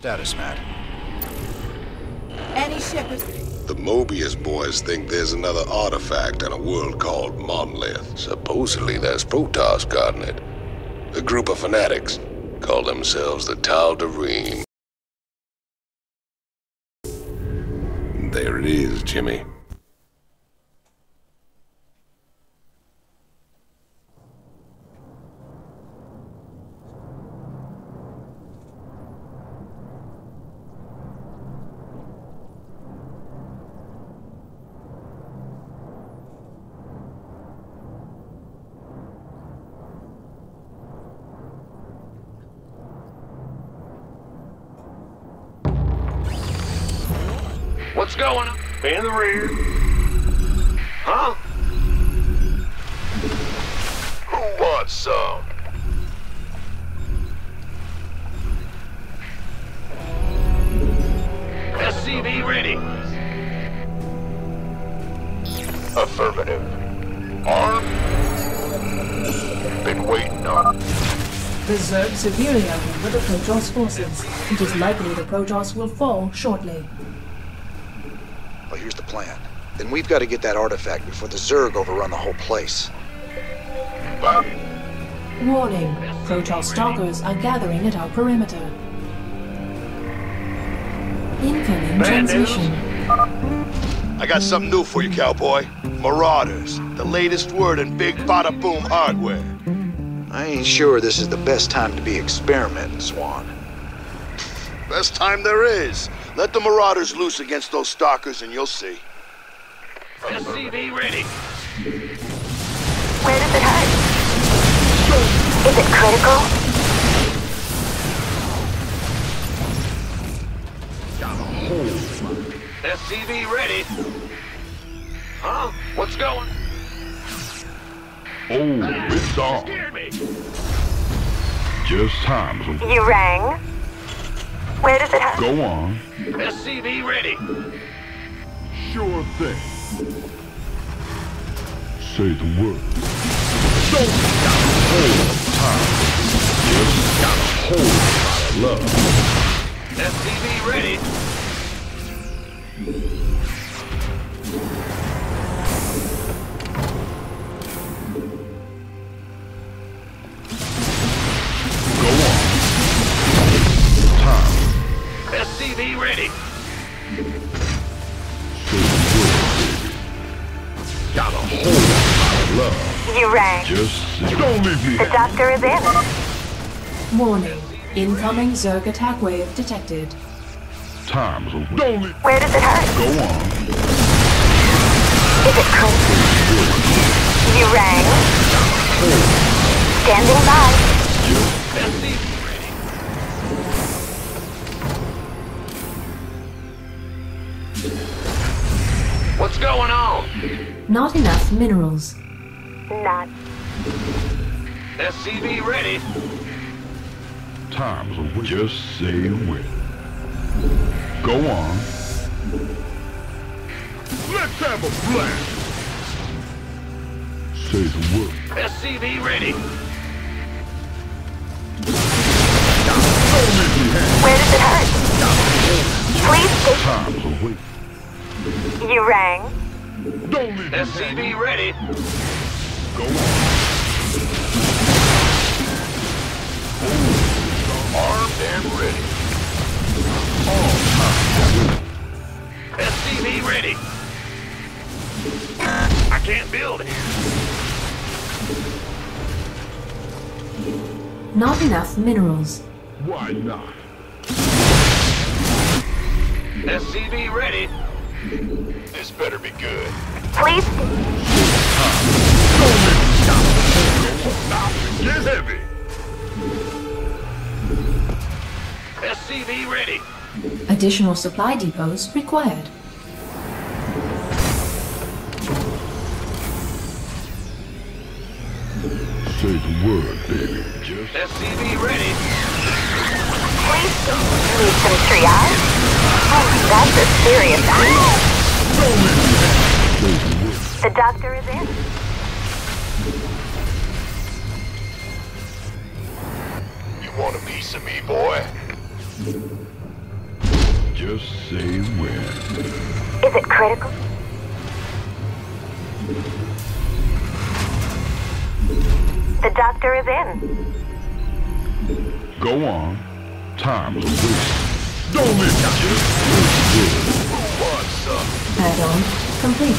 Status, Matt. Any ship is... The Moebius boys think there's another artifact on a world called Monlyth. Supposedly there's Protoss guarding it. A group of fanatics call themselves the Tal'Darim. There it is, Jimmy. Going on? In the rear. Huh? Who wants some? SCV ready. Affirmative. Arm. Been waiting on. The Zerg severely outnumber the Protoss forces. It is likely the Protoss will fall shortly. Well, here's the plan. Then we've got to get that artifact before the Zerg overrun the whole place. Warning, Protoss stalkers are gathering at our perimeter. Incoming Bad news. transmission. I got something new for you, cowboy. Marauders, the latest word in big bada boom hardware. I ain't sure this is the best time to be experimenting, Swann. Best time there is. Let the Marauders loose against those stalkers and you'll see. SCV ready. Where does it hurt? Is it critical? Got a hole. SCV ready. Huh? What's going? Oh, it's on. Scared me. Just times. You rang? Where does it hurt? Go on. SCV ready. Sure thing. Say the word. Don't got a whole time. Just got a whole lot of love. SCV ready. Rang. Just. Don't leave me. The doctor is in. Warning, incoming Zerg attack wave detected. Time's over. Don't leave. Where does it hurt? Go on. Is it critical? You rang. Standing by. SCV ready. What's going on? Not enough minerals. Not. SCV ready. Time's over. Just say when. Go on. Let's have a blast. Say the word. SCV ready. Don't make me hang. Where does it hurt? Please stay. Time's away. You rang. Don't leave me. SCV ready. Go on. Armed and ready. SCV ready. I can't build here. Not enough minerals. Why not? SCV ready. This better be good. Please. Get heavy. SCV ready. Additional supply depots required. Say the word, baby. Just SCV ready. Please. Need some triage? Oh, that's a serious accident. say the word. The doctor is in. Want a piece of me, boy? Just say when. Is it critical? The doctor is in. Go on. Time's a waste. Don't let What's up? Add-on complete.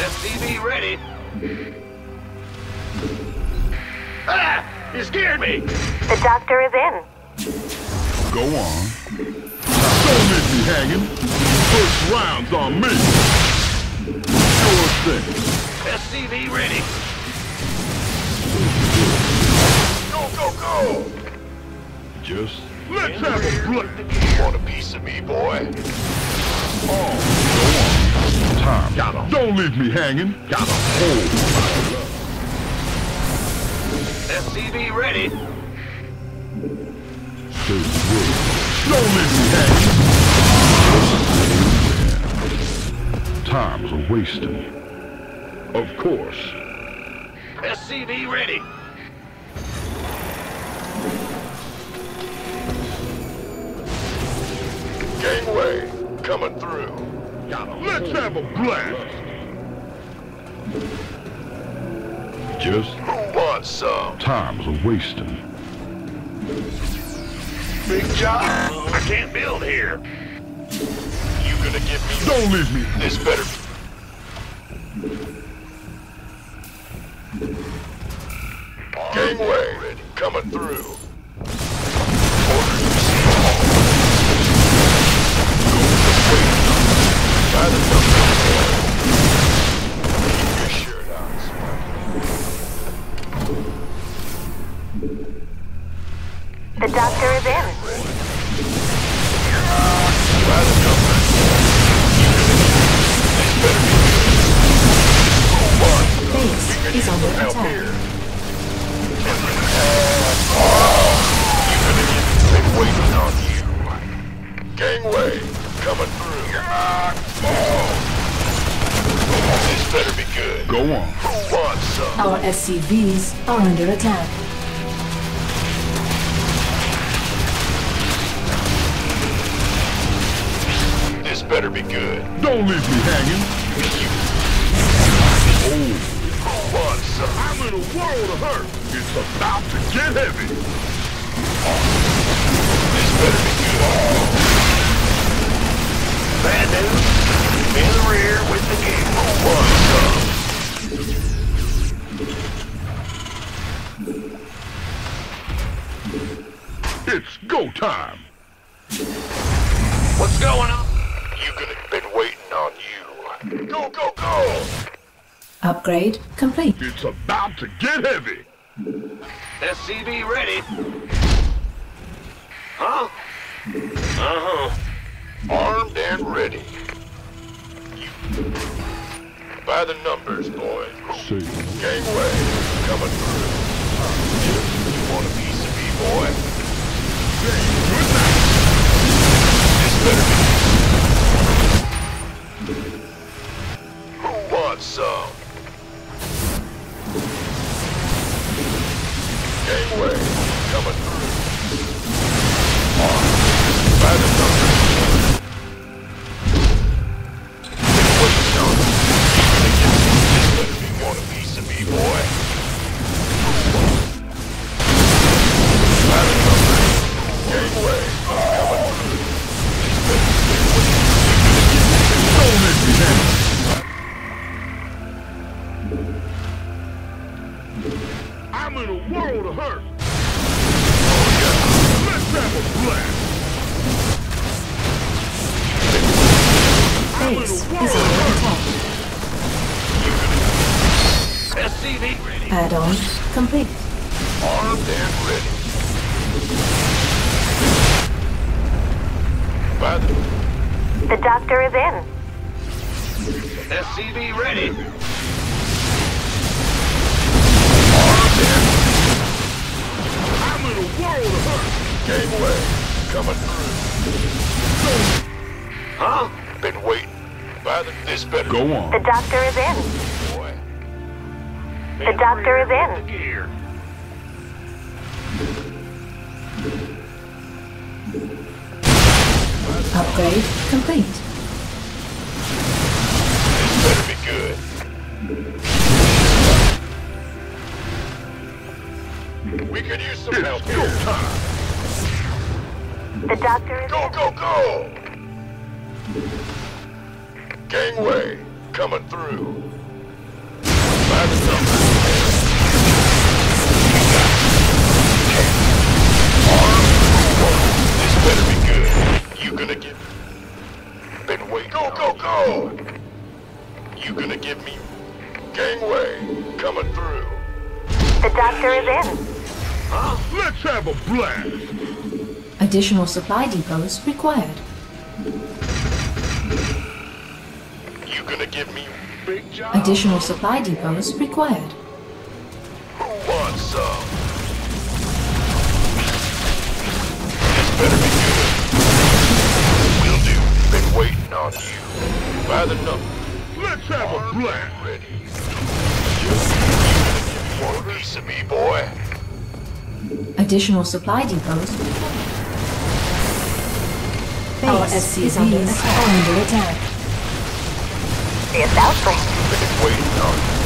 SCV ready. You scared me! The doctor is in. Go on. Don't leave me hanging. First round's on me. Sure thing. SCV ready. Go, go, go! Just let's have a blood. Want a piece of me, boy? Oh, go on. Time. Don't leave me hanging. Got a hold. SCV ready. Say the word. Me hanging. Time's a wasting. Of course. SCV ready. Gangway, coming through. Let's have a blast. Just Who wants some? time's a wasting. Big job? I can't build here. You gonna give me Don't leave me. this better? Gangway, coming through. Orders received. By the number. Doctor is in. By the number. This better be good. Who wants Base is under attack. waiting on you. Gangway, coming through. This better be good. Go on. Who wants? Our SCVs are under attack. Better be good. Don't leave me hanging. Oh, Who wants some? I'm in a world of hurt. It's about to get heavy. This better be good. Bad news. In the rear with the gear. Who oh, wants some? It's go time. What's going on? You gonna been waiting on you. Go, go, go! Upgrade complete. It's about to get heavy. SCV ready. Huh? Uh-huh. Armed and ready. By the numbers, boys. Say, Gangway, coming through. You want a piece of me, boy? This better Wants some? Gangway, coming through. The Base is under attack. SCV ready. Add-on complete. armed and ready. By the The doctor is in. SCV ready. Hurt. gangway coming through. Huh? Been waiting. By the this better Go on. The doctor is in. boy. The doctor is The in. gear. Upgrade complete. This better be good. We could use some help here. The doctor is Go, go, go! Gangway, coming through. By Additional supply depots required. You gonna give me big job? Additional supply depots required. Who wants some? This better be good. Will do. Been waiting on you. By the number. Let's have a blast. Ready. You gonna give me one piece of me, boy? Additional supply depots. Our SCVs are under attack. This outbreak. Been waiting on you.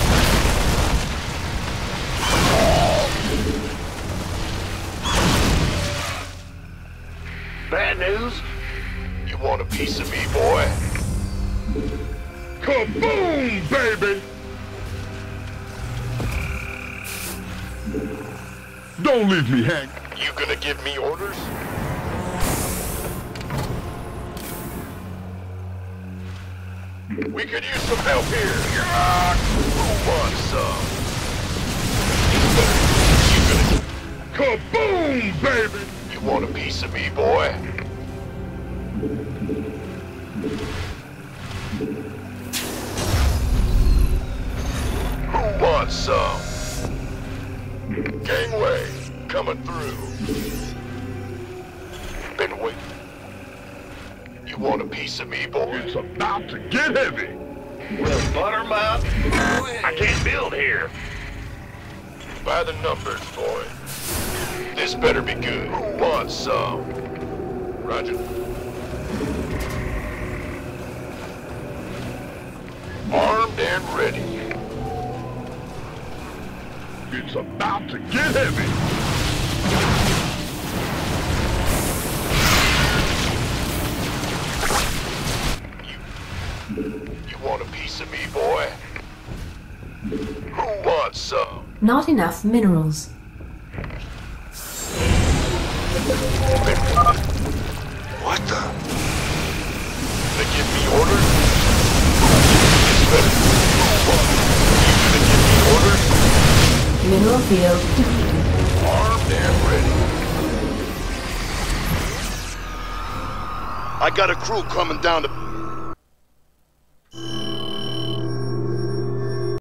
Bad news? You want a piece of me, boy? Kaboom, baby. Don't leave me Hank. You gonna give me orders? We could use some help here. Who wants some? Kaboom, baby. You want a piece of me, boy? Who wants some? Gangway, coming through. Been waiting. You want a piece of me, boy? It's about to get heavy. Well, Buttermouth, I can't build here. By the numbers, boy. This better be good. Who wants some? Roger. Armed and ready. It's about to get heavy. Not enough minerals. What the? Gonna give me orders? This better. You gonna give me orders? Mineral field depleted. Armed and ready. I got a crew coming down to